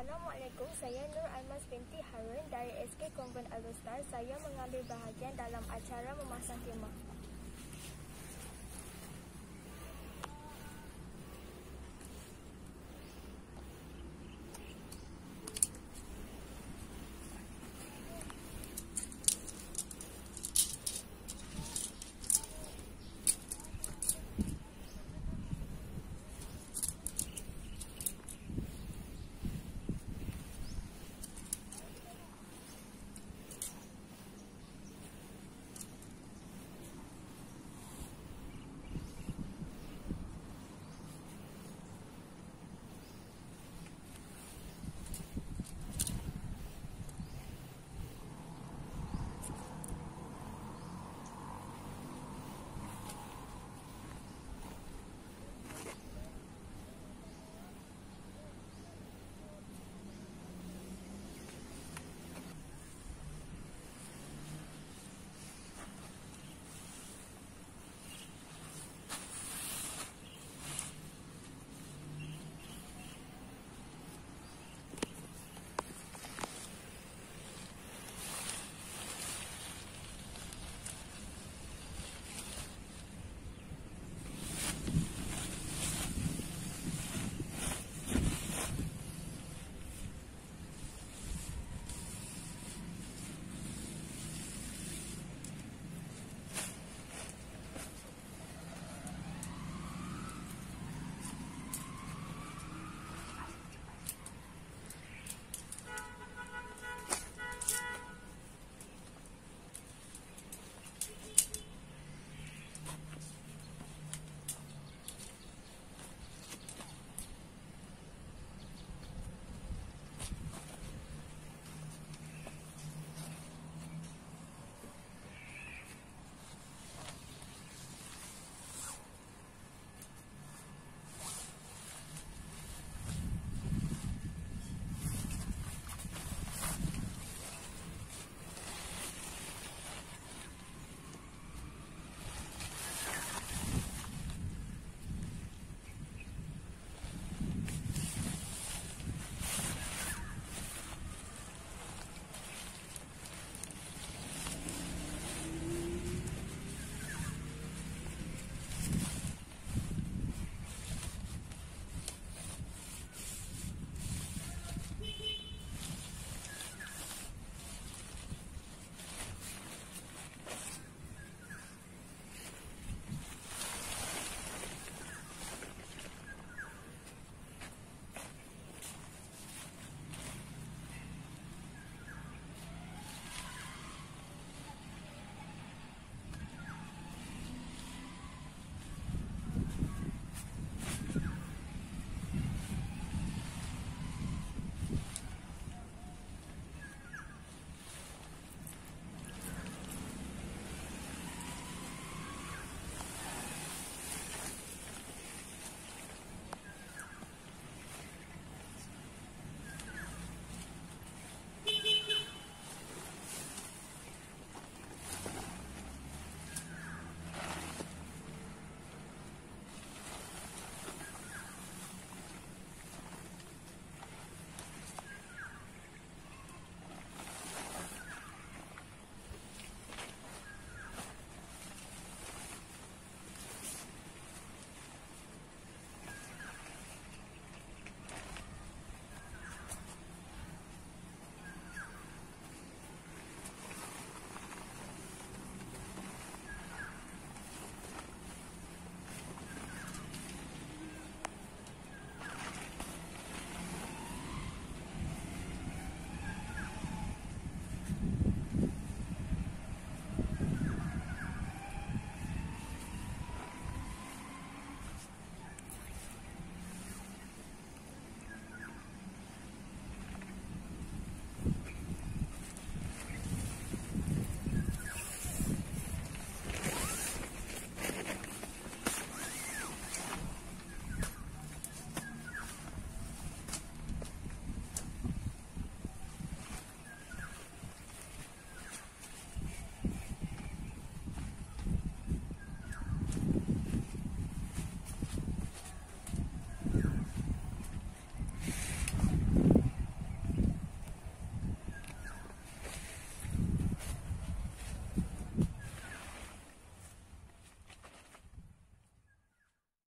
Assalamualaikum, saya Nur Almas binti Harun dari SK Konvent Alustar. Saya mengambil bahagian dalam acara memasang kemah.